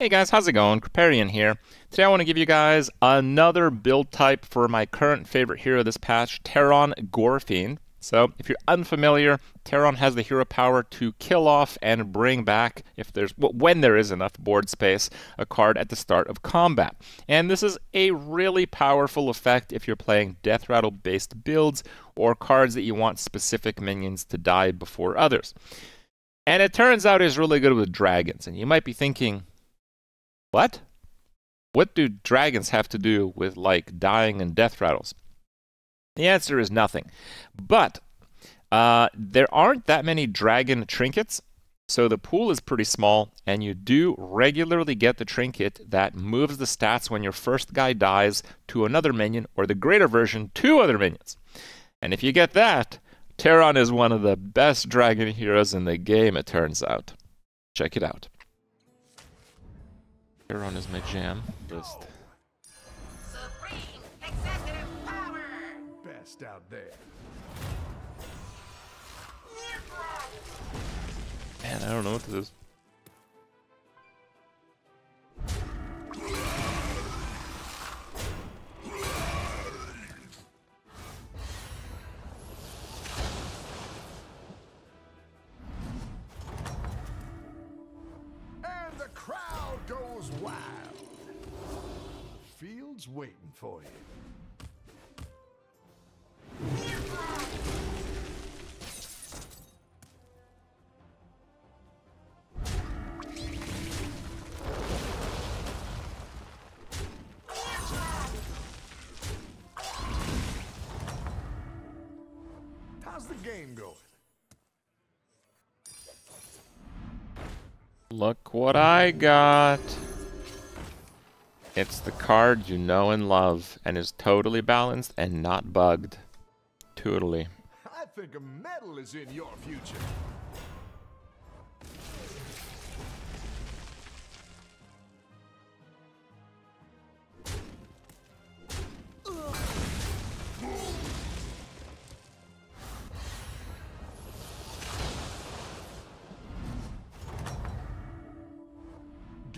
Hey guys, how's it going? Kripparrian here. Today I want to give you guys another build type for my current favorite hero this patch, Teron Gorefiend. So, if you're unfamiliar, Teron has the hero power to kill off and bring back, if there's when there is enough board space, a card at the start of combat. And this is a really powerful effect if you're playing Death Rattle based builds or cards that you want specific minions to die before others. And it turns out is really good with dragons. And you might be thinking, what? What do dragons have to do with like dying and death rattles? The answer is nothing. But uh, there aren't that many dragon trinkets, so the pool is pretty small, and you do regularly get the trinket that moves the stats when your first guy dies to another minion, or the greater version, two other minions. And if you get that, Teron is one of the best dragon heroes in the game, it turns out. Check it out. Teron is my jam. Just Best out there. man, I don't know what this is. Goes wild. Field's waiting for you. How's the game going? Look what I got. It's the card you know and love, and is totally balanced and not bugged. Totally. I think a medal is in your future.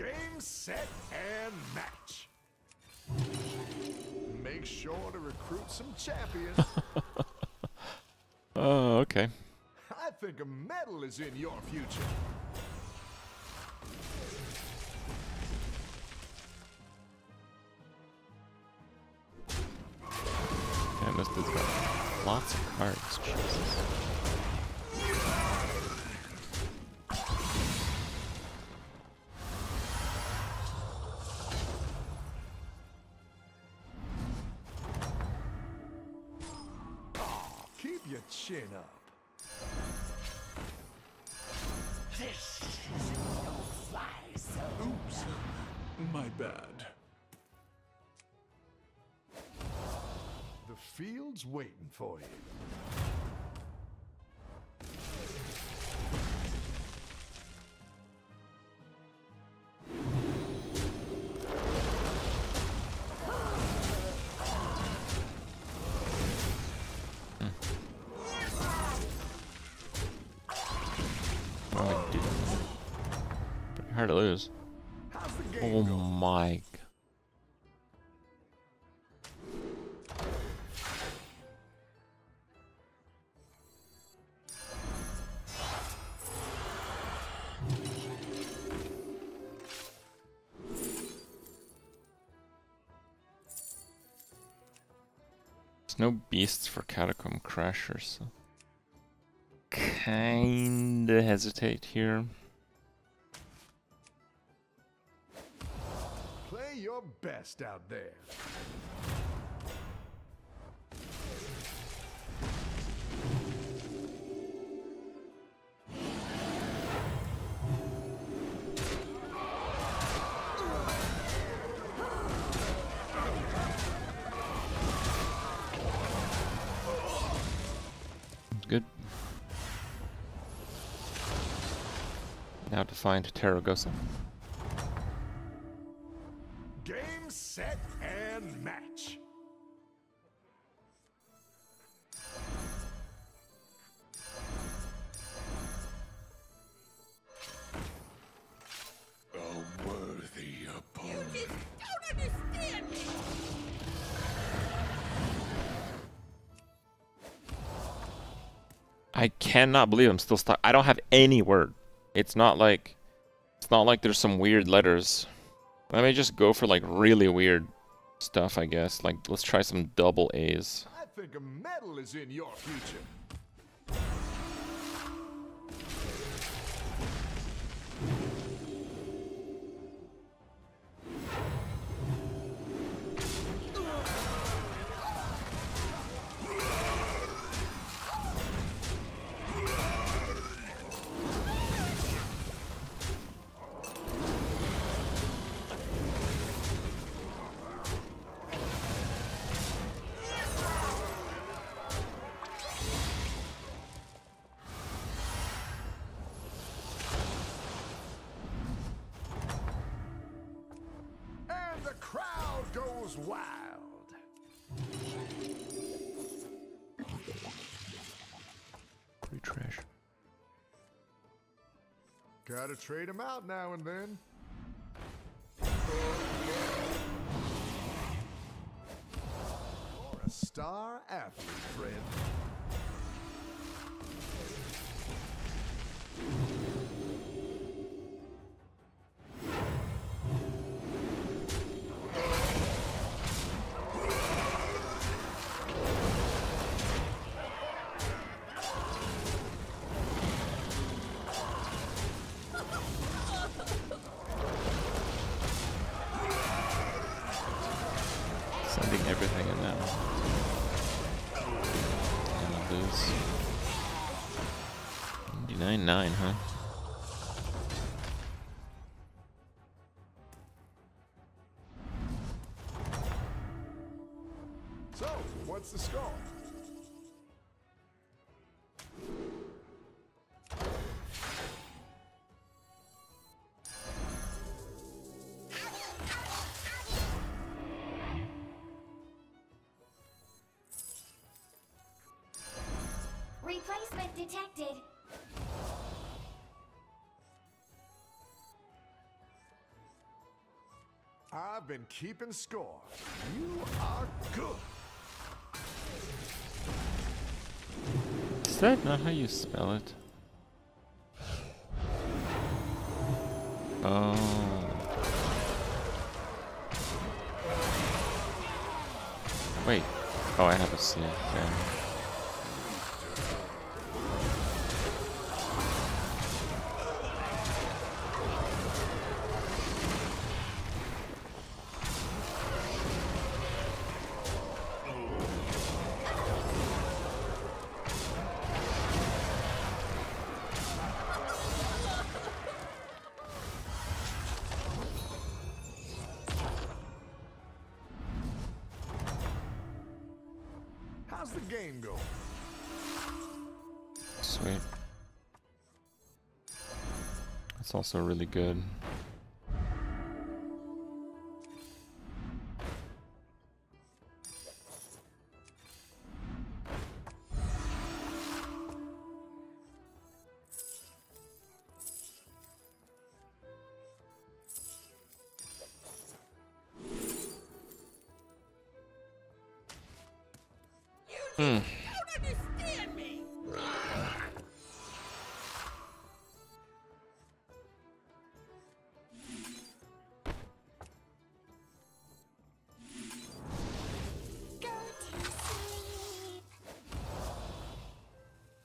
Game, set, and match. Make sure to recruit some champions. Oh, okay. I think a medal is in your future. Damn, this dude's got lots of cards. Jesus. Bad. The field's waiting for you. Hmm. Pretty hard to lose. How's the game Oh my. g- There's no beasts for Catacomb Crashers, so kinda hesitate here. Best out there. Good. Now to find Tarecgosa. I cannot believe I'm still stuck. I don't have any word. It's not like it's not like there's some weird letters. Let me just go for like really weird stuff, I guess. Like let's try some double A's. I think a medal is in your future. Goes wild. Trash. Gotta trade him out now and then. A star athlete, friend. Everything in now. And I lose. 99.9, huh? Replacement detected. I've been keeping score. You are good. Is that not how you spell it? Oh. Wait. Oh, I have a C. Okay. The game going? Sweet. That's also really good. Hmm.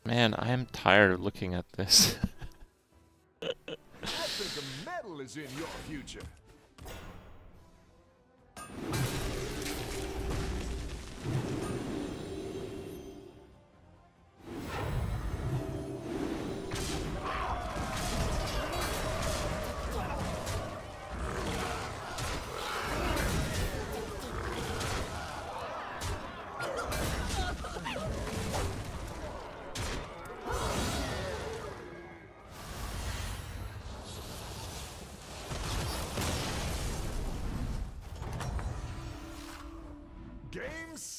Man, I am tired of looking at this. I think a medal is in your future.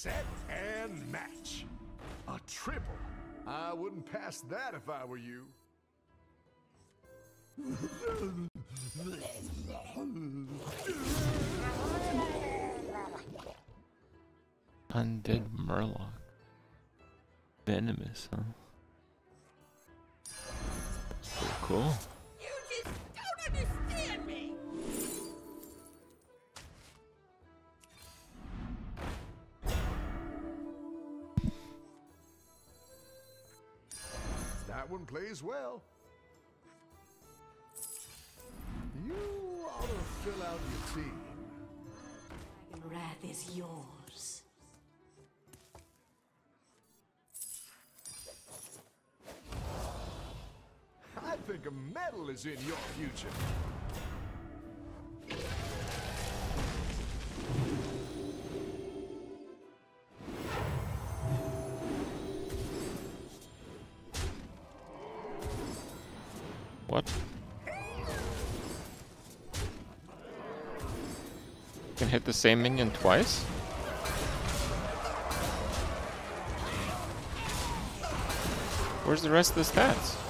Set and match. A triple. I wouldn't pass that if I were you. Undead Murloc. Venomous, huh? Cool. Plays well. You ought to fill out your team. Wrath is yours. I think a medal is in your future. What? Can hit the same minion twice? Where's the rest of the stats?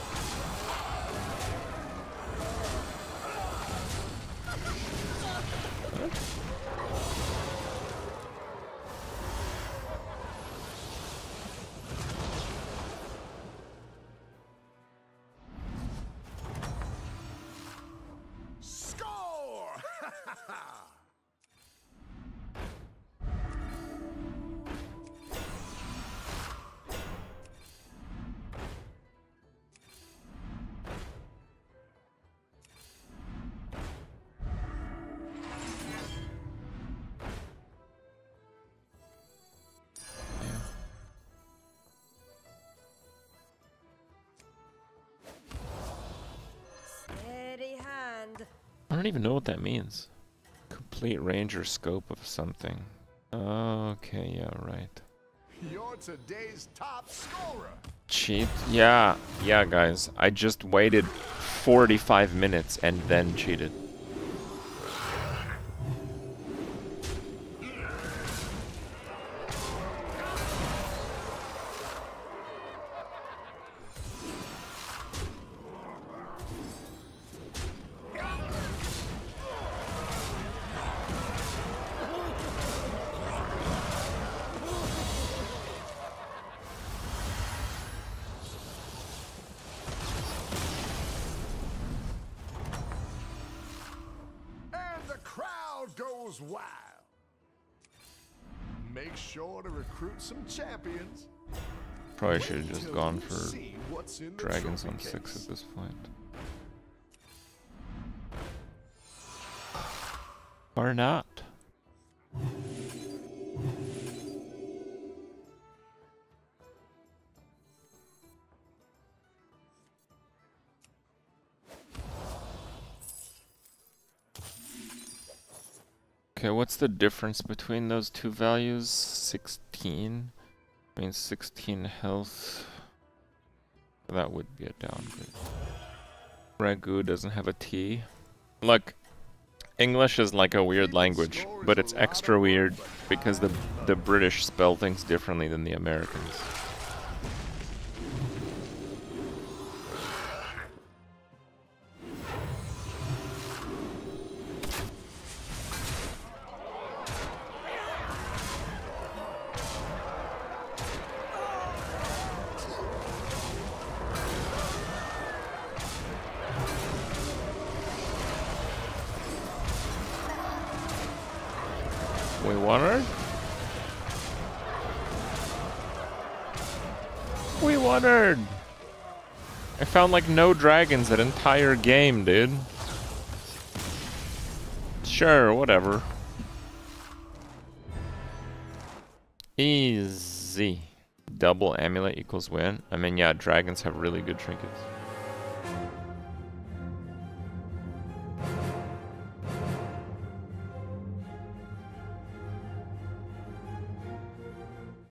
Don't even know what that means. Complete range or scope of something. Okay, yeah, right. You're today's top scorer. Cheat? Yeah, yeah, guys. I just waited 45 minutes and then cheated. Goes wild. Make sure to recruit some champions. Probably should have just gone for see what's in the dragons trophy on 6 case. at this point. Or not. Okay, what's the difference between those two values? 16 means 16 health. That would be a downgrade. Ragu doesn't have a T. Look, English is like a weird language, but it's extra weird because the the British spell things differently than the Americans. Her! I found like no dragons that entire game, dude. Sure, whatever. Easy. Double amulet equals win. I mean, yeah, dragons have really good trinkets.